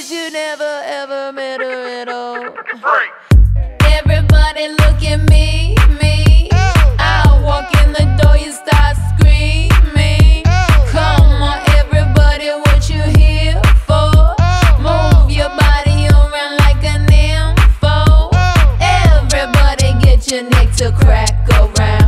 But you never ever met her at all. Everybody look at me, me. Oh. I walk in the door, you start screaming. Oh. Come on, everybody, what you here for? Oh. Move your body around like an info. Everybody, get your neck to crack around.